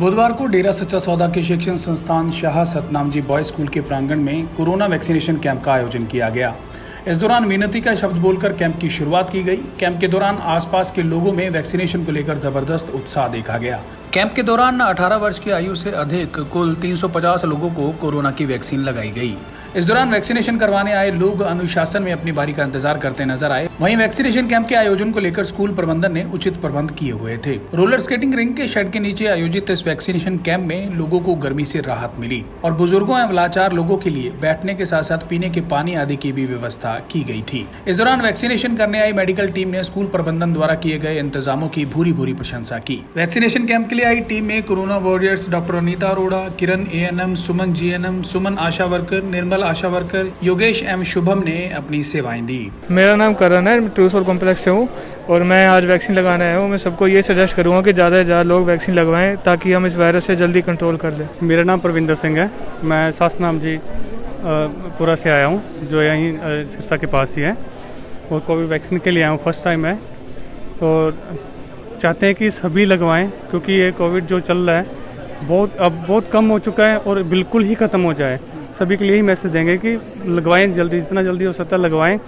बुधवार को डेरा सच्चा सौदा के शिक्षण संस्थान शाह सतनाम जी बॉय स्कूल के प्रांगण में कोरोना वैक्सीनेशन कैंप का आयोजन किया गया। इस दौरान मिनती का शब्द बोलकर कैंप की शुरुआत की गई। कैंप के दौरान आसपास के लोगों में वैक्सीनेशन को लेकर ज़बरदस्त उत्साह देखा गया। कैंप के दौरान 18 वर्ष की आयु से अधिक कुल 350 लोगों को कोरोना की वैक्सीन लगाई गई। इस दौरान वैक्सीनेशन करवाने आए लोग अनुशासन में अपनी बारी का इंतज़ार करते नज़र आए। वहीं वैक्सीनेशन कैंप के आयोजन को लेकर स्कूल प्रबंधन ने उचित प्रबंध किए हुए थे। रोलर स्केटिंग रिंग के शेड के नीचे आयोजित इस वैक्सीनेशन कैंप में लोगों को गर्मी से राहत मिली और बुज़ुर्गों एवं लाचार लोगों के लिए बैठने के साथ साथ पीने के पानी आदि की भी व्यवस्था की गई थी। इस दौरान वैक्सीनेशन करने आई मेडिकल टीम ने स्कूल प्रबंधन द्वारा किए गए इंतजामों की भूरी भूरी प्रशंसा की। वैक्सीनेशन कैंप के लिए आई टीम में corona warriors doctor Anita Arora, Kiran ANM, Suman GNM, Suman ASHA worker, Nirmal ASHA worker Yogesh M Shubham ने अपनी सेवाएँ दी। मेरा नाम करण है मैं ट्रूसोर कॉम्प्लेक्स से हूँ और मैं आज वैक्सीन लगाने आया हूँ। मैं सबको ये सजेस्ट करूँगा कि ज़्यादा से ज़्यादा लोग वैक्सीन लगवाएँ ताकि हम इस वायरस से जल्दी कंट्रोल कर लें। मेरा नाम प्रविंदर सिंह है। मैं सासनाम जी पूरा से आया हूँ जो यहीं सिरसा के पास ही है और कोविड वैक्सीन के लिए आया हूँ फ़र्स्ट टाइम है। और चाहते हैं कि सभी लगवाएँ क्योंकि ये कोविड जो चल रहा है बहुत अब बहुत कम हो चुका है और बिल्कुल ही ख़त्म हो जाए। सभी के लिए ही मैसेज देंगे कि लगवाएँ जल्दी, जितना जल्दी हो सकता है लगवाएँ।